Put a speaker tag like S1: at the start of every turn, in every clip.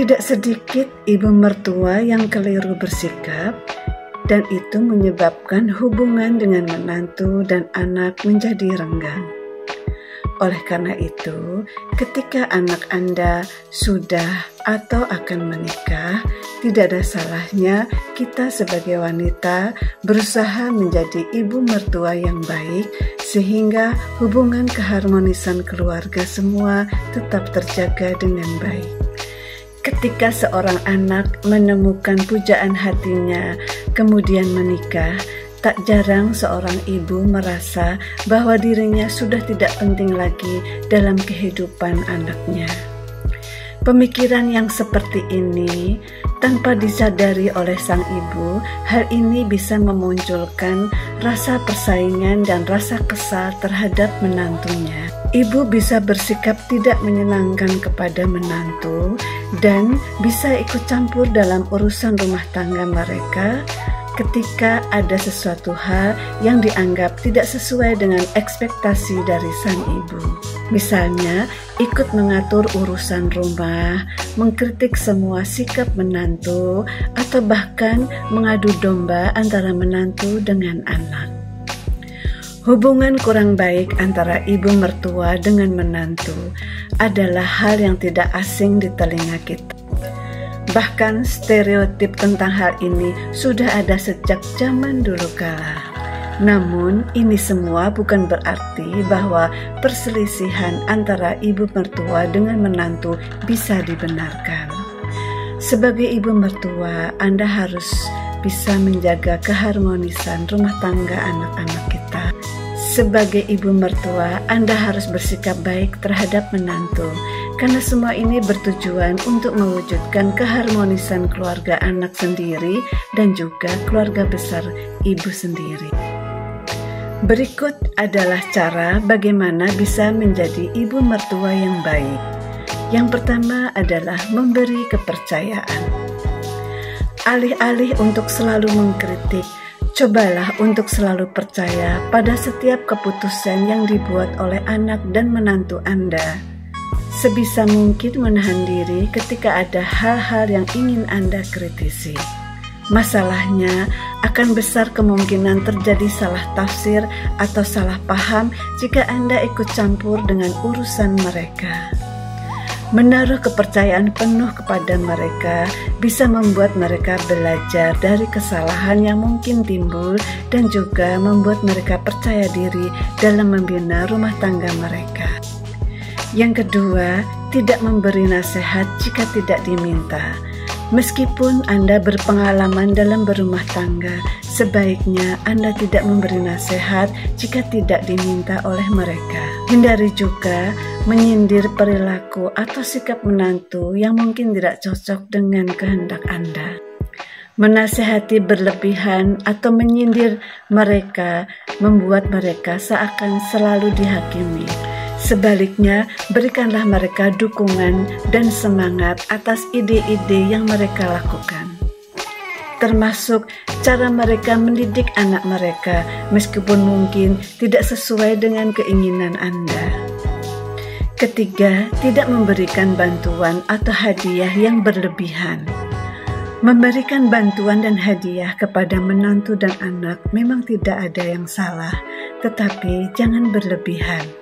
S1: Tidak sedikit ibu mertua yang keliru bersikap, dan itu menyebabkan hubungan dengan menantu dan anak menjadi renggang. Oleh karena itu, ketika anak Anda sudah atau akan menikah, tidak ada salahnya kita sebagai wanita berusaha menjadi ibu mertua yang baik, sehingga hubungan keharmonisan keluarga semua tetap terjaga dengan baik. Ketika seorang anak menemukan pujaan hatinya, kemudian menikah, Tak jarang seorang ibu merasa bahwa dirinya sudah tidak penting lagi dalam kehidupan anaknya. Pemikiran yang seperti ini, tanpa disadari oleh sang ibu, hal ini bisa memunculkan rasa persaingan dan rasa kesal terhadap menantunya. Ibu bisa bersikap tidak menyenangkan kepada menantu dan bisa ikut campur dalam urusan rumah tangga mereka ketika ada sesuatu hal yang dianggap tidak sesuai dengan ekspektasi dari sang ibu. Misalnya, ikut mengatur urusan rumah, mengkritik semua sikap menantu, atau bahkan mengadu domba antara menantu dengan anak. Hubungan kurang baik antara ibu mertua dengan menantu adalah hal yang tidak asing di telinga kita. Bahkan stereotip tentang hal ini sudah ada sejak zaman dulu kala. Namun, ini semua bukan berarti bahwa perselisihan antara ibu mertua dengan menantu bisa dibenarkan. Sebagai ibu mertua, Anda harus bisa menjaga keharmonisan rumah tangga anak-anak kita. Sebagai ibu mertua, Anda harus bersikap baik terhadap menantu karena semua ini bertujuan untuk mewujudkan keharmonisan keluarga anak sendiri dan juga keluarga besar ibu sendiri. Berikut adalah cara bagaimana bisa menjadi ibu mertua yang baik. Yang pertama adalah memberi kepercayaan. Alih-alih untuk selalu mengkritik, cobalah untuk selalu percaya pada setiap keputusan yang dibuat oleh anak dan menantu Anda sebisa mungkin menahan diri ketika ada hal-hal yang ingin Anda kritisi. Masalahnya akan besar kemungkinan terjadi salah tafsir atau salah paham jika Anda ikut campur dengan urusan mereka. Menaruh kepercayaan penuh kepada mereka bisa membuat mereka belajar dari kesalahan yang mungkin timbul dan juga membuat mereka percaya diri dalam membina rumah tangga mereka. Yang kedua, tidak memberi nasihat jika tidak diminta. Meskipun Anda berpengalaman dalam berumah tangga, sebaiknya Anda tidak memberi nasihat jika tidak diminta oleh mereka. Hindari juga menyindir perilaku atau sikap menantu yang mungkin tidak cocok dengan kehendak Anda. Menasehati berlebihan atau menyindir mereka membuat mereka seakan selalu dihakimi Sebaliknya, berikanlah mereka dukungan dan semangat atas ide-ide yang mereka lakukan. Termasuk cara mereka mendidik anak mereka, meskipun mungkin tidak sesuai dengan keinginan Anda. Ketiga, tidak memberikan bantuan atau hadiah yang berlebihan. Memberikan bantuan dan hadiah kepada menantu dan anak memang tidak ada yang salah, tetapi jangan berlebihan.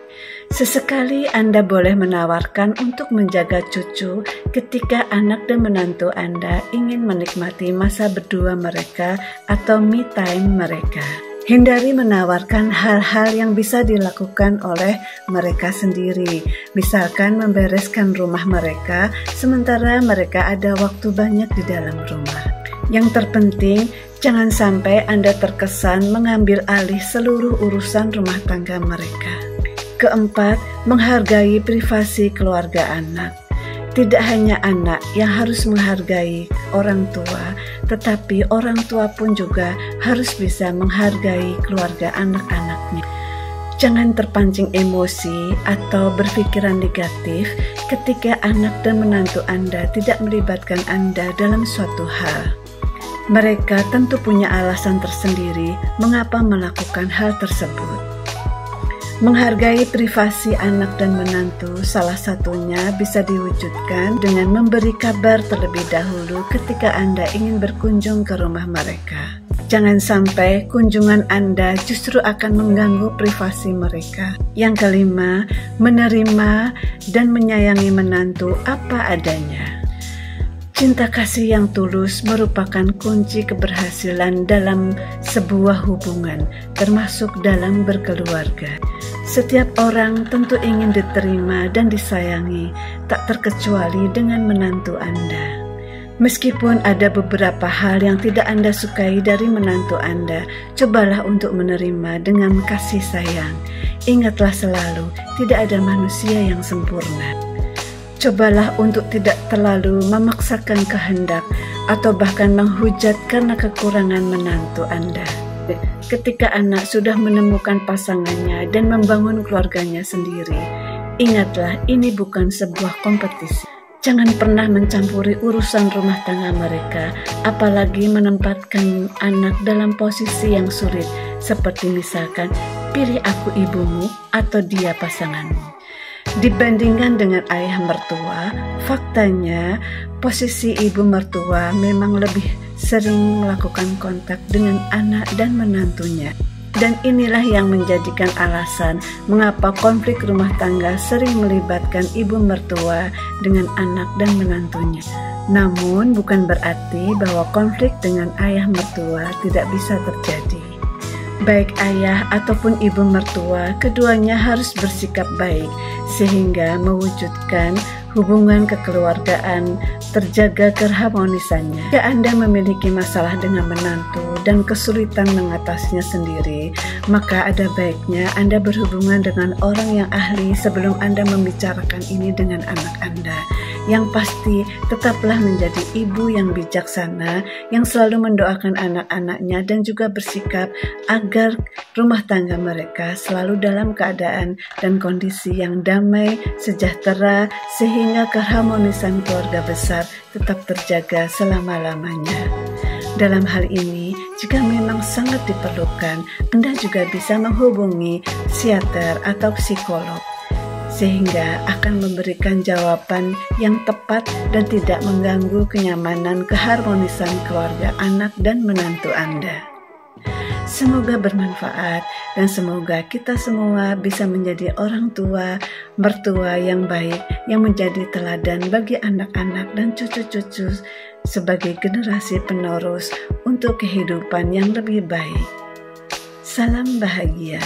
S1: Sesekali Anda boleh menawarkan untuk menjaga cucu ketika anak dan menantu Anda ingin menikmati masa berdua mereka atau me time mereka. Hindari menawarkan hal-hal yang bisa dilakukan oleh mereka sendiri, misalkan membereskan rumah mereka sementara mereka ada waktu banyak di dalam rumah. Yang terpenting, jangan sampai Anda terkesan mengambil alih seluruh urusan rumah tangga mereka. Keempat, menghargai privasi keluarga anak. Tidak hanya anak yang harus menghargai orang tua, tetapi orang tua pun juga harus bisa menghargai keluarga anak-anaknya. Jangan terpancing emosi atau berpikiran negatif ketika anak dan menantu Anda tidak melibatkan Anda dalam suatu hal. Mereka tentu punya alasan tersendiri mengapa melakukan hal tersebut. Menghargai privasi anak dan menantu salah satunya bisa diwujudkan dengan memberi kabar terlebih dahulu ketika Anda ingin berkunjung ke rumah mereka. Jangan sampai kunjungan Anda justru akan mengganggu privasi mereka. Yang kelima, menerima dan menyayangi menantu apa adanya. Cinta kasih yang tulus merupakan kunci keberhasilan dalam sebuah hubungan, termasuk dalam berkeluarga. Setiap orang tentu ingin diterima dan disayangi, tak terkecuali dengan menantu Anda. Meskipun ada beberapa hal yang tidak Anda sukai dari menantu Anda, cobalah untuk menerima dengan kasih sayang. Ingatlah selalu, tidak ada manusia yang sempurna. Cobalah untuk tidak terlalu memaksakan kehendak atau bahkan menghujat karena kekurangan menantu Anda. Ketika anak sudah menemukan pasangannya dan membangun keluarganya sendiri, ingatlah ini bukan sebuah kompetisi. Jangan pernah mencampuri urusan rumah tangga mereka, apalagi menempatkan anak dalam posisi yang sulit, seperti misalkan, pilih aku ibumu atau dia pasanganmu. Dibandingkan dengan ayah mertua, faktanya posisi ibu mertua memang lebih sering melakukan kontak dengan anak dan menantunya. Dan inilah yang menjadikan alasan mengapa konflik rumah tangga sering melibatkan ibu mertua dengan anak dan menantunya. Namun bukan berarti bahwa konflik dengan ayah mertua tidak bisa terjadi. Baik ayah ataupun ibu mertua, keduanya harus bersikap baik sehingga mewujudkan hubungan kekeluargaan terjaga keharmonisannya. Jika Anda memiliki masalah dengan menantu dan kesulitan mengatasinya sendiri, maka ada baiknya Anda berhubungan dengan orang yang ahli sebelum Anda membicarakan ini dengan anak Anda. Yang pasti, tetaplah menjadi ibu yang bijaksana, yang selalu mendoakan anak-anaknya dan juga bersikap agar rumah tangga mereka selalu dalam keadaan dan kondisi yang damai, sejahtera, sehingga keharmonisan keluarga besar tetap terjaga selama-lamanya. Dalam hal ini, jika memang sangat diperlukan, Anda juga bisa menghubungi psikiater atau psikolog sehingga akan memberikan jawaban yang tepat dan tidak mengganggu kenyamanan keharmonisan keluarga anak dan menantu Anda. Semoga bermanfaat dan semoga kita semua bisa menjadi orang tua, mertua yang baik yang menjadi teladan bagi anak-anak dan cucu-cucu sebagai generasi penerus untuk kehidupan yang lebih baik. Salam bahagia.